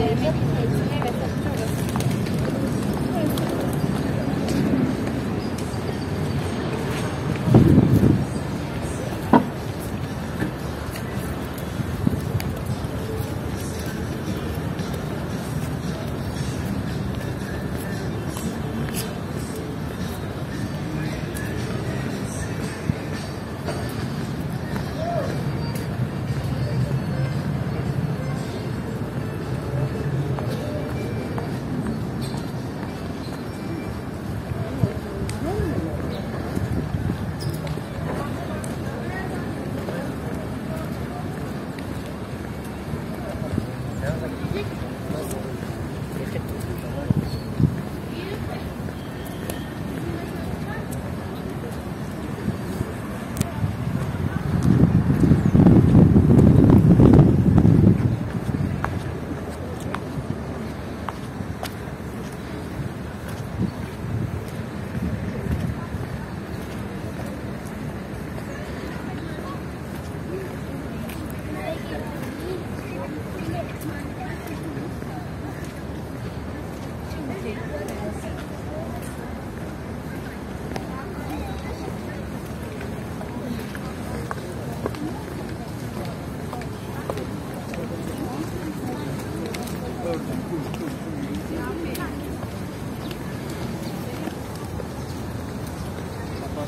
Merci.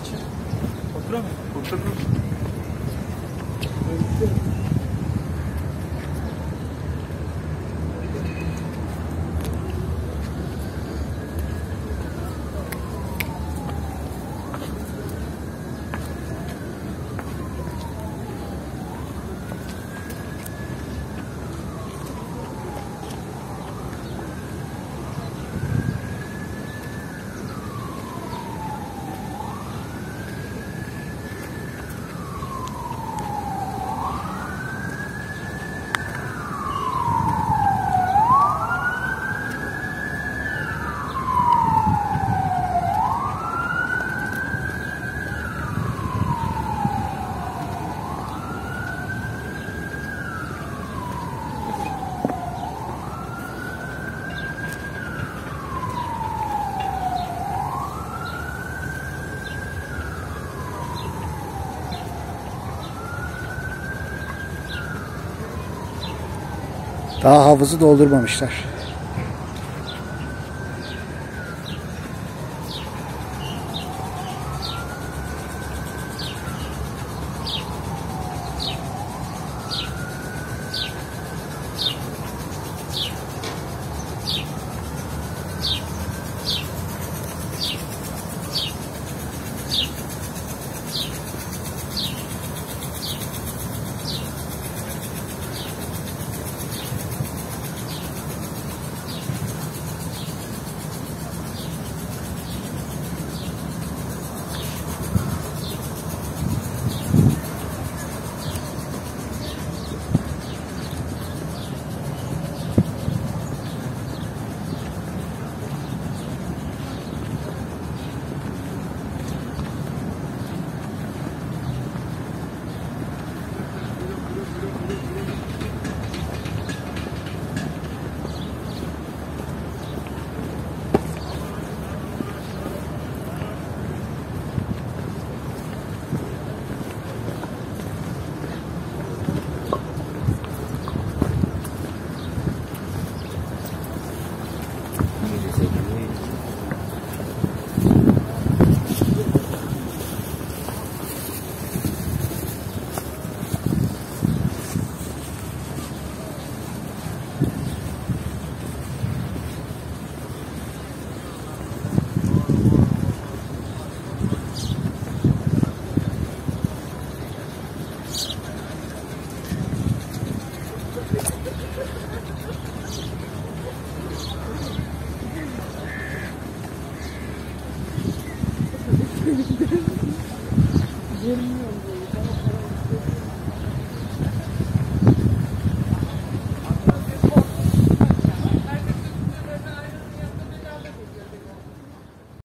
Oturamıyorum. Oturamıyorum. Daha havuzu doldurmamışlar. Вернем.